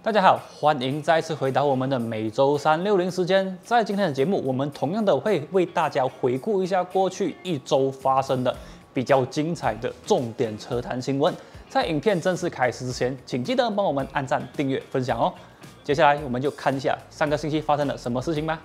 大家好，欢迎再次回到我们的每周三六零时间。在今天的节目，我们同样的会为大家回顾一下过去一周发生的比较精彩的重点车坛新闻。在影片正式开始之前，请记得帮我们按赞、订阅、分享哦。接下来我们就看一下上个星期发生了什么事情吧。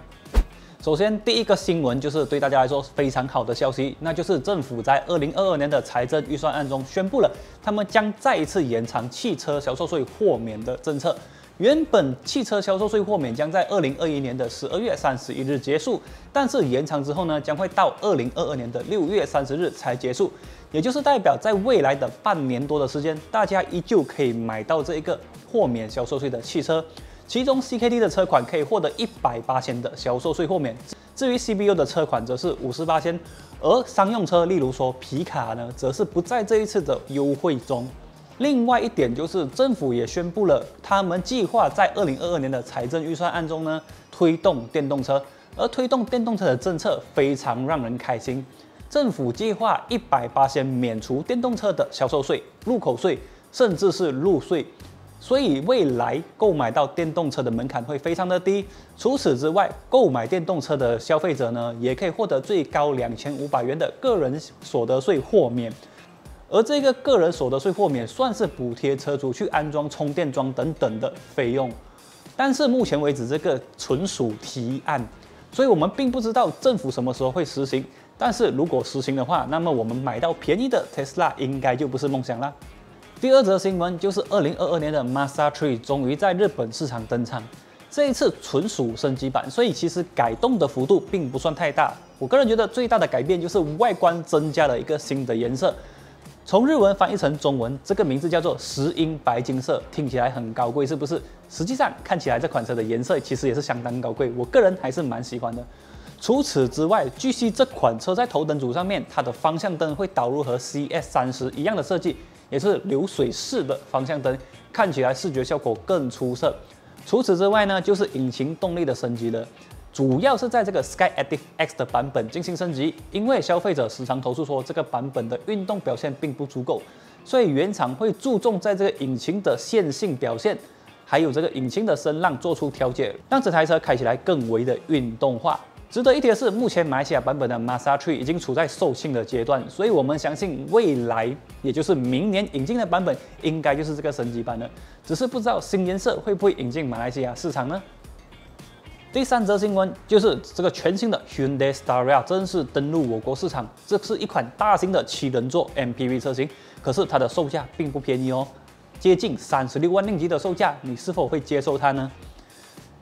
首先，第一个新闻就是对大家来说非常好的消息，那就是政府在二零二二年的财政预算案中宣布了，他们将再一次延长汽车销售税豁免的政策。原本汽车销售税豁免将在二零二一年的十二月三十一日结束，但是延长之后呢，将会到二零二二年的六月三十日才结束，也就是代表在未来的半年多的时间，大家依旧可以买到这一个豁免销售税的汽车。其中 CKD 的车款可以获得一百八千的销售税豁免，至于 CBU 的车款则是五十八千，而商用车，例如说皮卡呢，则是不在这一次的优惠中。另外一点就是政府也宣布了，他们计划在二零二二年的财政预算案中呢推动电动车，而推动电动车的政策非常让人开心。政府计划一百八千免除电动车的销售税、入口税，甚至是入税。所以未来购买到电动车的门槛会非常的低。除此之外，购买电动车的消费者呢，也可以获得最高两千五百元的个人所得税豁免。而这个个人所得税豁免算是补贴车主去安装充电桩等等的费用。但是目前为止，这个纯属提案，所以我们并不知道政府什么时候会实行。但是如果实行的话，那么我们买到便宜的 Tesla 应该就不是梦想了。第二则新闻就是二零二二年的 Mazda 3终于在日本市场登场，这一次纯属升级版，所以其实改动的幅度并不算太大。我个人觉得最大的改变就是外观增加了一个新的颜色，从日文翻译成中文，这个名字叫做石英白金色，听起来很高贵，是不是？实际上看起来这款车的颜色其实也是相当高贵，我个人还是蛮喜欢的。除此之外，据悉这款车在头灯组上面，它的方向灯会导入和 CS 三十一样的设计。也是流水式的方向灯，看起来视觉效果更出色。除此之外呢，就是引擎动力的升级了，主要是在这个 Sky Active X 的版本进行升级。因为消费者时常投诉说这个版本的运动表现并不足够，所以原厂会注重在这个引擎的线性表现，还有这个引擎的声浪做出调节，让这台车开起来更为的运动化。值得一提的是，目前马来西亚版本的 Mazda 3已经处在售罄的阶段，所以我们相信未来，也就是明年引进的版本，应该就是这个升级版了。只是不知道新颜色会不会引进马来西亚市场呢？第三则新闻就是这个全新的 Hyundai Staria 正式登陆我国市场，这是一款大型的七人座 MPV 车型，可是它的售价并不便宜哦，接近三十六万令吉的售价，你是否会接受它呢？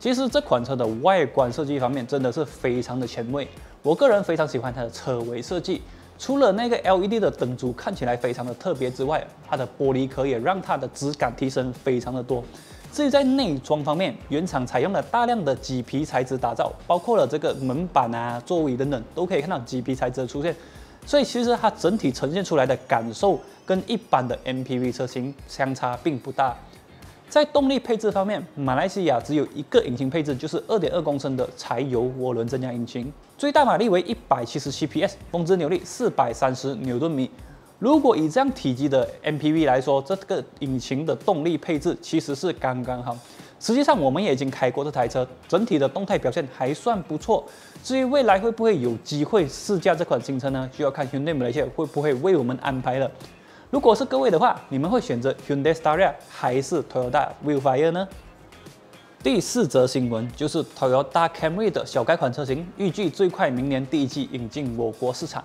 其实这款车的外观设计方面真的是非常的前卫，我个人非常喜欢它的车尾设计，除了那个 LED 的灯组看起来非常的特别之外，它的玻璃壳也让它的质感提升非常的多。至于在内装方面，原厂采用了大量的麂皮材质打造，包括了这个门板啊、座椅等等，都可以看到麂皮材质的出现，所以其实它整体呈现出来的感受跟一般的 MPV 车型相差并不大。在动力配置方面，马来西亚只有一个引擎配置，就是二点二公升的柴油涡轮增压引擎，最大马力为一百七十七匹，峰值扭力四百三十牛顿米。如果以这样体积的 MPV 来说，这个引擎的动力配置其实是刚刚好。实际上，我们也已经开过这台车，整体的动态表现还算不错。至于未来会不会有机会试驾这款新车呢？就要看 Hyundai Malaysia 会不会为我们安排了。如果是各位的话，你们会选择 Hyundai Staria 还是 Toyota Viewfire 呢？第四则新闻就是 Toyota Camry 的小改款车型，预计最快明年第一季引进我国市场。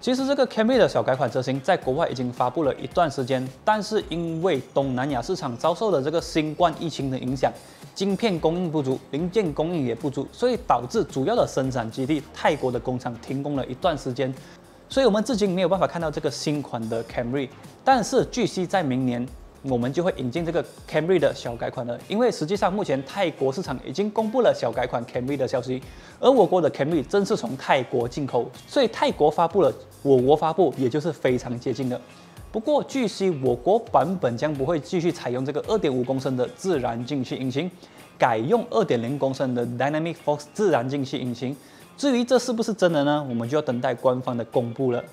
其实这个 Camry 的小改款车型在国外已经发布了一段时间，但是因为东南亚市场遭受了这个新冠疫情的影响，晶片供应不足，零件供应也不足，所以导致主要的生产基地泰国的工厂停工了一段时间。所以，我们至今没有办法看到这个新款的 Camry，但是据悉在明年我们就会引进这个 Camry 的小改款了。因为实际上目前泰国市场已经公布了小改款 Camry 的消息，而我国的 Camry 正是从泰国进口，所以泰国发布了，我国发布也就是非常接近的。不过，据悉我国版本将不会继续采用这个2.5公升的自然进气引擎，改用2.0公升的 Dynamic Force 自然进气引擎。至于这是不是真的呢？我们就要等待官方的公布了。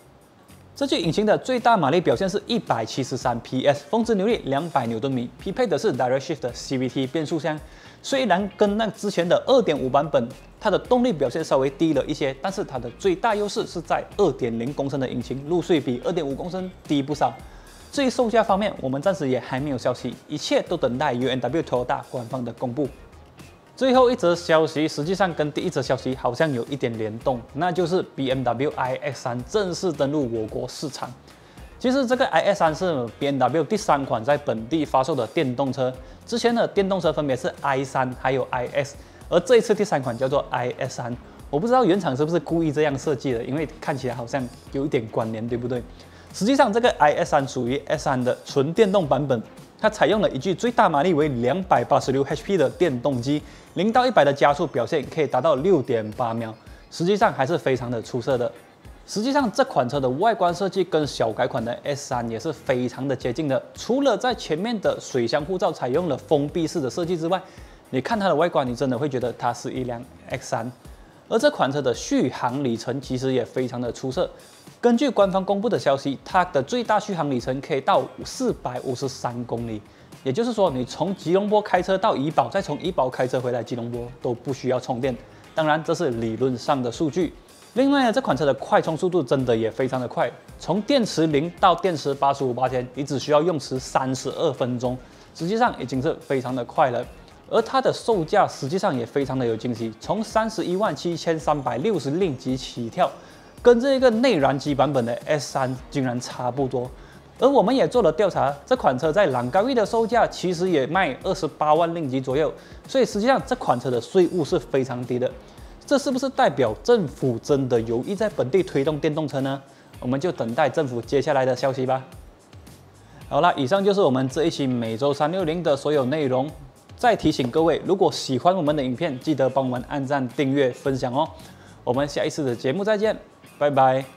这具引擎的最大马力表现是一百七十三 PS，峰值扭力两百牛顿米，匹配的是 Direct Shift CVT 变速箱。虽然跟那之前的二点五版本，它的动力表现稍微低了一些，但是它的最大优势是在二点零公升的引擎，入税比二点五公升低不少。至于售价方面，我们暂时也还没有消息，一切都等待 UNW Toyota 官方的公布。最后一则消息，实际上跟第一则消息好像有一点联动，那就是 BMW iX3 正式登陆我国市场。其实这个 iX3 是 BMW 第三款在本地发售的电动车，之前的电动车分别是 i3 还有 iX，而这一次第三款叫做 iX3。我不知道原厂是不是故意这样设计的，因为看起来好像有一点关联，对不对？实际上这个 iX3 属于 S3 的纯电动版本。它采用了一具最大马力为两百八十六 HP 的电动机，零到一百的加速表现可以达到六点八秒，实际上还是非常的出色的。实际上这款车的外观设计跟小改款的 S3 也是非常的接近的，除了在前面的水箱护罩采用了封闭式的设计之外，你看它的外观，你真的会觉得它是一辆 X3。而这款车的续航里程其实也非常的出色。根据官方公布的消息，它的最大续航里程可以到四百五十三公里，也就是说，你从吉隆坡开车到怡保，再从怡保开车回来吉隆坡都不需要充电。当然，这是理论上的数据。另外呢，这款车的快充速度真的也非常的快，从电池零到电池八十五八千，你只需要用时三十二分钟，实际上已经是非常的快了。而它的售价实际上也非常的有惊喜，从三十一万七千三百六十令吉起跳，跟这一个内燃机版本的 S3 竟然差不多。而我们也做了调查，这款车在朗高域的售价其实也卖二十八万令吉左右，所以实际上这款车的税务是非常低的。这是不是代表政府真的有意在本地推动电动车呢？我们就等待政府接下来的消息吧。好了，以上就是我们这一期每周三六零的所有内容。再提醒各位，如果喜欢我们的影片，记得帮我们按赞、订阅、分享哦。我们下一次的节目再见，拜拜。